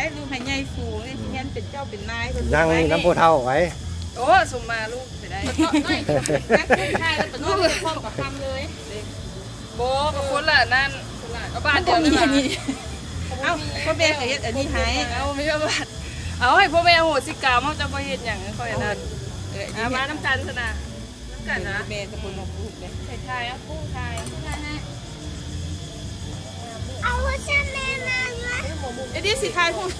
ได้ลูกให้ใหญ่สูงนี่เฮียนเป็นเจ้าเป็นนายเพิ่นั่งนี่น้ำโพเท่าไว้โอ้สมมาลูกไปได้น้อยนักลูกชายแล้วเป็นน้องเป็นพ่อกับคำเลยโบกับคนละนั่นเอาบ้านเดียวเลยมาเอ้าพ่อแม่ก็เฮ็ดอันนี้ให้เอาไม่ใช่บ้านเอาให้พ่อแม่โหสิกรรมเขาจะมาเห็นอย่างค่อยนั่นเอออามาน้ำกันสนะน้ำกันนะแม่ตะบุญของลูกเลยใส่ไทยอะกุ้งไท ไอ้ดิสิทายพูด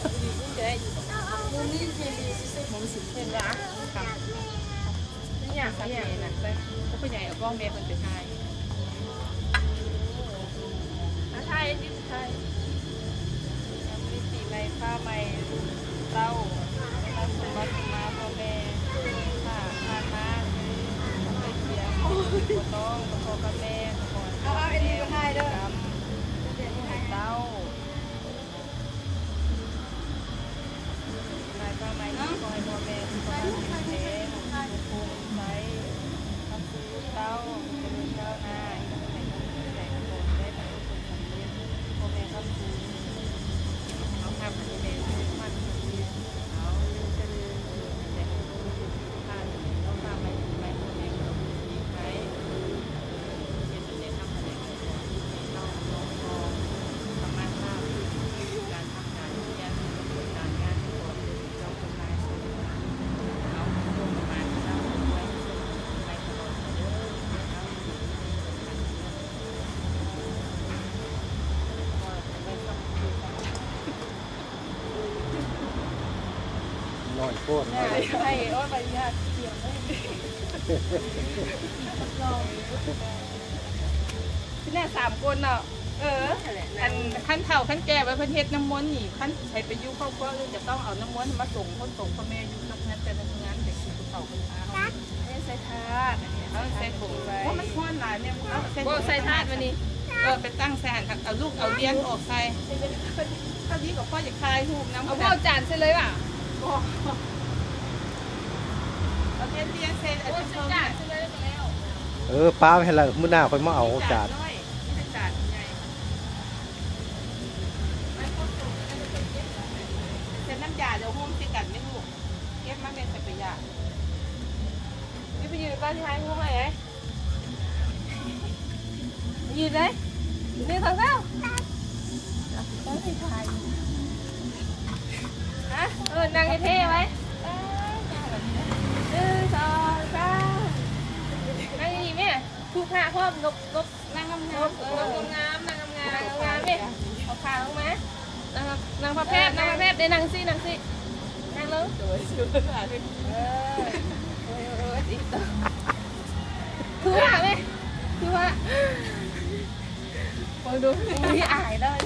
นี่อย่างนี่อย่างนะไปพ่อใหญ่เอากล้องแม่เพิ่นไปทายไทยยืดไทยมีปีใหม่ผ้าใหม่เต้าเราสมบัติมาพ่อแม่ค่ะผ่านมาไปเสียก็ต้องขอกับแม่ ที่ นอนโคตรให้ให้โอ้ยใบญาติเกี่ยวได้ที่แน่สามคนเนาะเอออันขั้นเฒ่าขั้นแก่ไว้พิ่นเฮ็ดน้ำมนต์นี่ขั้นใช้ไปยู่ครอบครัวเลยจะต้องเอาน้ำมนต์มาส่งคนส่งพ่อแม่ยู่กับนั้นแต่ละงานเด็กสิผู้เฒ่าเพิ่นพาเฮาไม่ใส่ทาสอันนี้เอาใส่ถุงไปเพราะมันฮ้นหลายเนี่ยเอาใส่ใส่ทาสวันนี้เออไปตั้งแซนเอาลูกเอาเลี้ยงออกใส่ถ้าดีกับพ่ออยากคลายรูน้ำเอาโบจานใส่เลยป่ะ เอาเลี้ยงเลี้ยงเซนโบใส่จานใส่เลยแล้วเออป้าให้ละมื้อหน้าค่อยมาเอาจานน้อยนี่จานใหญ่เซ็นน้ำยาเดี๋ยวหุ้มติกันไม่ลูกเก็บมาเป็นสักระยะนี่ไปยืนบ้านที่ท้ายงูไหมไงยืนเลยนี่ทาง เออนั่งเท่ไว้หนึ่งสองสามนั่งอย่างนี้ไหมคู่ขาครอบนกนกนั่งงามนกนกงามนางงามนางงามเนี่ยเอาขาลงมานางนางพระแพทย์นางพระแพทย์ได้นางซี่นางซี่นางลงสวยสวยเออโอ้ยตีตัวคือว่าไหมคือว่าฟังดูมีอายเลย